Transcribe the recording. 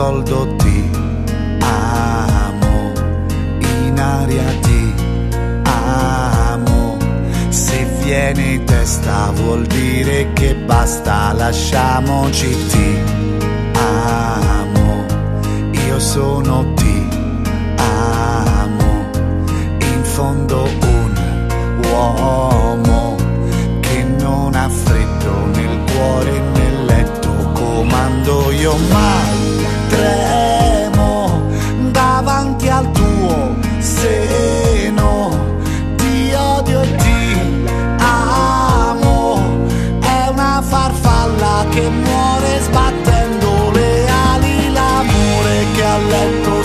soldo ti amo, in aria ti amo. Se viene testa vuol dire che basta, lasciamoci ti amo. Io sono ti amo, in fondo un uomo che non ha freddo nel cuore e nel letto, comando io mai tremo davanti al tuo seno, ti odio e ti amo, è una farfalla che muore sbattendo le ali, l'amore che a letto